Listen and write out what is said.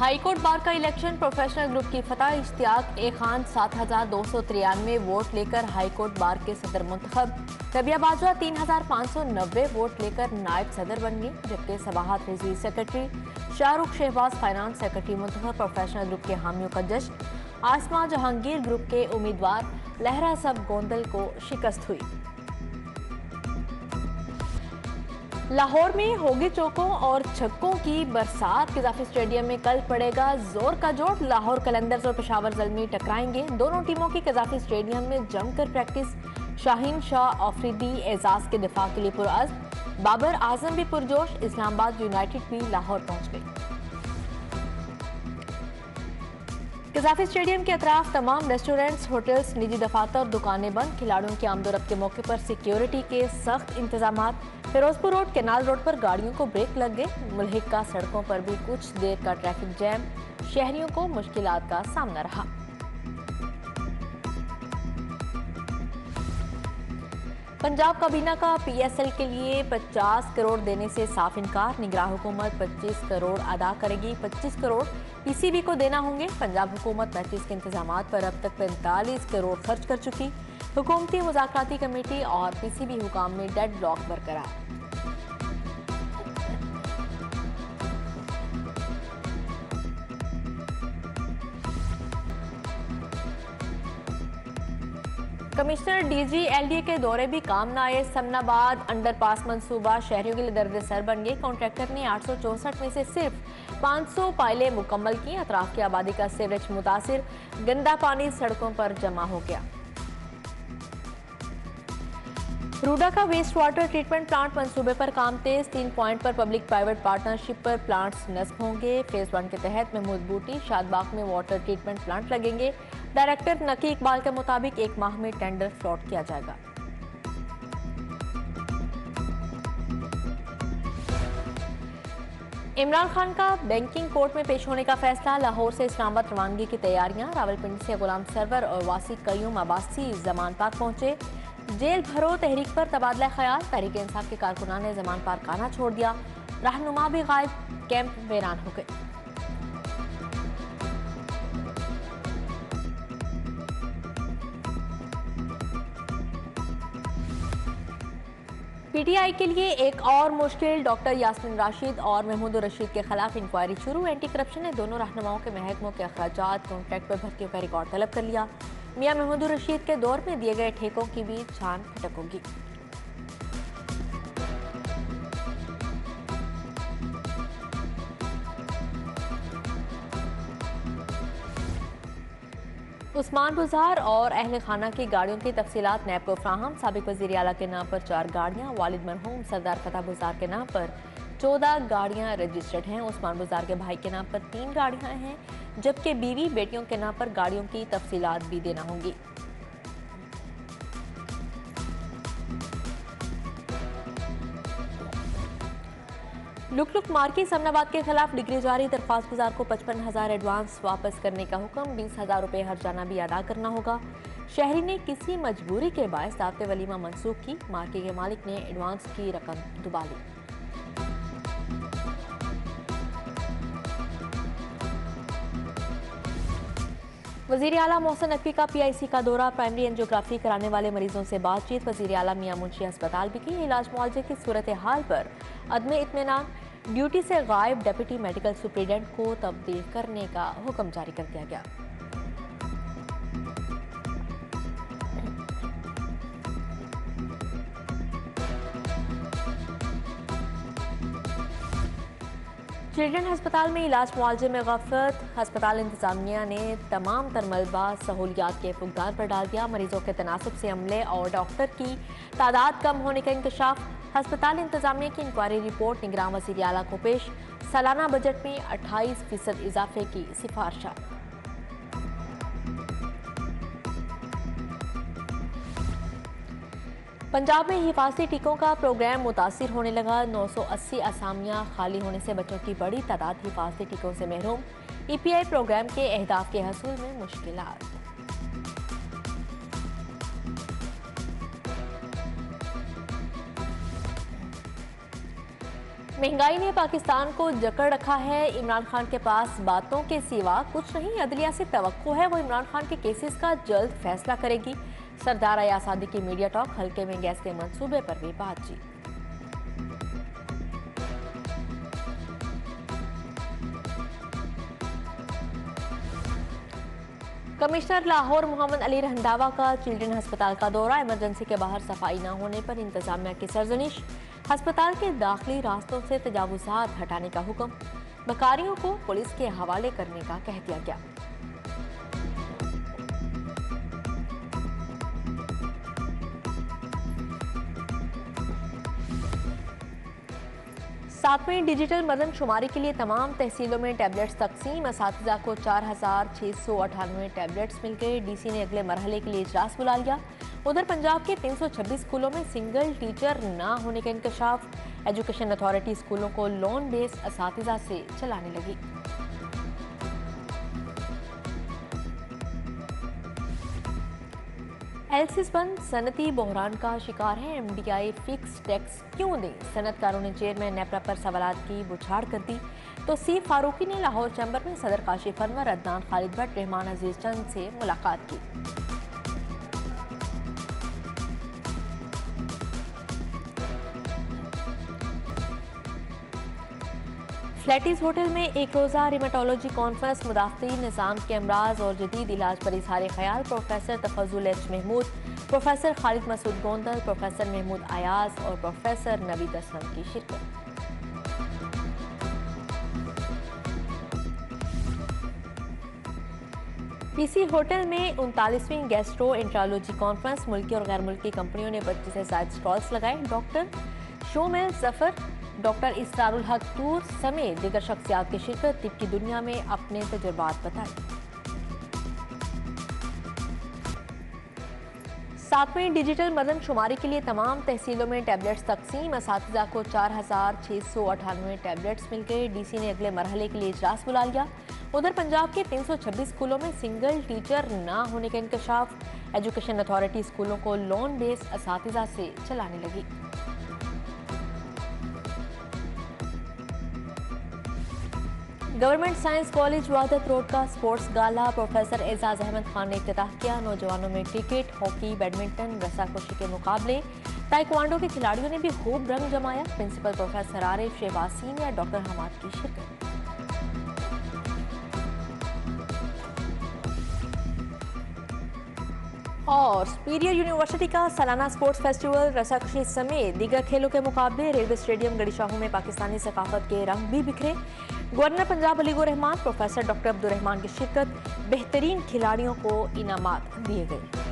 High court bar का election, professional group की फतह, इश्तियाक ए खान सात हज़ार दो सौ तिरानवे वोट लेकर हाईकोर्ट बार के सदर मुंतखब। रबिया बाजवा तीन हज़ार पाँच सौ नब्बे वोट लेकर नायब सदर बन गए जबकि Sabahat Rizvi secretary Shahrukh Shahbaz, finance secretary मुंतखब, प्रोफेशनल ग्रुप के हामियों का जश्न आसमा जहांगीर ग्रुप के उम्मीदवार, लहरा सब गोंदल को शिकस्त हुई। लाहौर में होगी चौकों और छक्कों की बरसात। किजाफी स्टेडियम में कल पड़ेगा ज़ोर का ज़ोर। लाहौर कलंदर्स और पेशावर जलमी टकराएँगे। दोनों टीमों की कजाफी स्टेडियम में जमकर प्रैक्टिस। शाहीन शाह आफरीदी एजाज के दिफा के लिए पुरअज बाबर आज़म भी पुरजोश। इस्लामाबाद यूनाइटेड भी लाहौर पहुँच गई। कजाफी स्टेडियम के अतराफ तमाम रेस्टोरेंट्स, होटल्स, निजी दफातर, दुकानें बंद। खिलाड़ियों की आमदोरफ्त के मौके पर सिक्योरिटी के सख्त इंतज़ाम फिरोजपुर रोड, केनाल रोड पर गाड़ियों को ब्रेक लग गए। मुल्हिका सड़कों पर भी कुछ देर का ट्रैफ़िक जैम। शहरियों को मुश्किल का सामना रहा। पंजाब काबीना का पीएसएल के लिए 50 करोड़ देने से साफ़ इनकार। निगरान हुकूमत 25 करोड़ अदा करेगी। 25 करोड़ पीसीबी को देना होंगे। पंजाब हुकूमत मैचेस के इंतज़ाम पर अब तक 45 करोड़ खर्च कर चुकी। हुकूमती मुजाकराती कमेटी और पीसीबी हुकाम में डेड ब्लॉक बरकरार। कमिश्नर डीजी एलडीए के दौरे भी काम न आए। समनाबाद अंडरपास मंसूबा शहरियों के लिए दर्द सर बन गए। कॉन्ट्रैक्टर ने आठ में से सिर्फ़ 500 पायलें मुकम्मल की अतराफ की आबादी का सीवरेज मुतासर। गंदा पानी सड़कों पर जमा हो गया। रूडा का वेस्ट वाटर ट्रीटमेंट प्लांट मंसूबे पर काम तेज। तीन पॉइंट पर पब्लिक प्राइवेट पार्टनरशिप पर प्लांट्स नस्ब होंगे। फ़ेज़ वन के तहत महमूद बूटी, शादबाग में वाटर ट्रीटमेंट प्लांट लगेंगे। डायरेक्टर नकी इकबाल के मुताबिक एक माह में टेंडर फ्लॉट किया जाएगा। इमरान खान का बैंकिंग कोर्ट में पेश होने का फैसला। लाहौर से इस्लामाबाद रवानगी की तैयारियाँ। रावलपिंडी से गुलाम सरवर और वासी कयूम अब्बासी जमान पाक पहुँचे। जेल भरो, तहरीक पर तबादला ख्याल, तहरीक इंसाफ के कारकुनान ने जमान पार खाना छोड़ दिया। रहनुमा भी गायब, कैंप वीरान हो गए। पीटीआई के लिए एक और मुश्किल, डॉक्टर यासमिन राशिद और महमूद रशीद के खिलाफ इंक्वायरी शुरू। एंटी करप्शन ने दोनों रहनुमाओं के महकमों के अखराज कॉन्ट्रैक्ट पर भर्तियों का रिकॉर्ड तलब कर लिया। मियाँ महमूद रशीद के दौर में दिए गए ठेकों की भी छान फटक होगी उस्मान बुजार और अहल खाना की गाड़ियों की तफसीत नैब को फ्राहम। सबक वजी अला के नाम पर चार गाड़ियाँ, वालिद मरहूम, सरदार फतेह बुजार के नाम पर चौदह गाड़ियाँ रजिस्टर्ड हैं। उस्मान बुजार के भाई के नाम पर तीन गाड़ियाँ हैं, जबकि बीवी बेटियों के नाम पर गाड़ियों की तफसीलात भी देना होंगी। लुक लुक मार्की समनाबाद के खिलाफ डिग्री जारी, दरख्वास्त गुजार को पचपन हज़ार एडवांस वापस करने का हुक्म, बीस हज़ार रुपये हर जाना भी अदा करना होगा। शहरी ने किसी मजबूरी के बायस दावते वलीमा मनसूख की मार्की के मालिक ने एडवांस की रकम दुबा ली। वज़ीर अला मोहसन नकवी का पी आई सी का दौरा प्राइमरी एनजियोग्राफी कराने वाले मरीजों से बातचीत। वज़ीर अला मियाँ मुंशी अस्पताल भी की। इलाज मुआवजे की सूरत हाल पर अदम इतमान ड्यूटी से गायब डेप्यूटी मेडिकल सुप्रिटेंडेंट को तब्दील करने का हुक्म जारी कर दिया गया। चिल्ड्रन हस्पताल में इलाज मुआवजे में गफलत। हस्पताल इंतजामिया ने तमाम तरमलबा सहूलियात के फुकदार पर डाल दिया। मरीजों के तनासब से अमले और डॉक्टर की तादाद कम होने का इंकशाफ। हस्पताल इंतजामिया की इंक्वायरी रिपोर्ट निगरान वज़ीर अला को पेश। सालाना बजट में अट्ठाईस फ़ीसद इजाफे की सिफारशा पंजाब में हिफाजती टीकों का प्रोग्राम मुतासर होने लगा। 980 असामियाँ खाली होने से बच्चों की बड़ी तादाद हिफाजती टीकों से महरूम। ईपीआई प्रोग्राम के अहदाफ के हसूल में मुश्किल महँगाई ने पाकिस्तान को जकड़ रखा है। इमरान खान के पास बातों के सिवा कुछ नहीं। अदलिया से तो है। वो इमरान खान के केसेस का जल्द फैसला करेगी। सरदार आसादी की मीडिया टॉक हल्के में गैस के मंसूबे पर भी बातचीत। कमिश्नर लाहौर मोहम्मद अली रंधावा का चिल्ड्रन अस्पताल का दौरा, इमरजेंसी के बाहर सफ़ाई न होने पर इंतजामिया की सरजनिश। अस्पताल के दाखिली रास्तों से तजावुजात हटाने का हुक्म। बकारियों को पुलिस के हवाले करने का कह दिया गया। सातवें डिजिटल मदन शुमारी के लिए तमाम तहसीलों में टैबलेट्स तकसीम। इस को चार हज़ार छः सौ अठानवे टैबलेट्स मिल गए। डी सी ने अगले मरहले के लिए इजलास बुला लिया। उधर पंजाब के 326 स्कूलों में सिंगल टीचर ना होने का इंकशाफ। एजुकेशन अथॉरिटी स्कूलों को लोन बेस्ड इस से चलाने लगी। एलसिस बंद सनती बहरान का शिकार है। एमडीआई फिक्स टैक्स क्यों दें? सनतकारों ने चेयरमैन नेपरा पर सवाल की बुछाड़ कर दी। तो सी फारूकी ने लाहौर चैम्बर में सदर काशिफ अनवर अदनान खालिद भट्ट, रहमान अज़ीज़ चंद से मुलाकात की। फ्लैटिस होटल में एक रोज़ा रिमेटोलॉजी कॉन्फ्रेंस मुदाफ़ी निज़ाम के अमराज और जदीद इलाज पर इजहार ख्याल professor Tafazzul H Mahmood professor Khalid Masood Gondal professor Mahmood Ayaz और प्रोफेसर नवीद असलम की शिरकत। पीसी होटल में उनतालीसवीं गैस्ट्रो इंट्रोलॉजी कॉन्फ्रेंस मुल्की और गैर मुल्की कंपनियों ने पच्चीस से सात स्टॉल्स लगाए। Doctor Shomail Zafar doctor Israrul Haq tour समेत दिगर शख्सियात की शिरकत तिब की दुनिया में अपने तजुर्बात बताए। सातवें डिजिटल मदन शुमारी के लिए तमाम तहसीलों में टैबलेट्स तकसीम। इस को चार हज़ार छः सौ अठानवे टैबलेट्स मिल गए। डी सी ने अगले मरहले के लिए इजलास बुला लिया। उधर पंजाब के 326 स्कूलों में सिंगल टीचर ना होने का इंकशाफ। एजुकेशन अथॉरिटी स्कूलों को लोन बेस्ड इस से चलाने लगी। Government science college Wahdat road का sports gala, professor Ejaz Ahmad Khan ने इफ्ताह किया। नौजवानों में क्रिकेट, हॉकी, बैडमिंटन रसाकुशी के मुकाबले। ताइक्वांडो के खिलाड़ियों ने भी खूब रंग जमाया। Principal professor Arif Shahbaz, senior doctor Hammad की शिरकत। और सुपीरियर यूनिवर्सिटी का सालाना स्पोर्ट्स फेस्टिवल रसाकशी समेत दीगर खेलों के मुकाबले रेलवे स्टेडियम गड़ीशाहू में पाकिस्तानी सकाफत के रंग भी बिखरे। गवर्नर पंजाब अलीगो रहमान प्रोफेसर डॉक्टर अब्दुलरहमान की शिरकत, बेहतरीन खिलाड़ियों को इनाम दिए गए।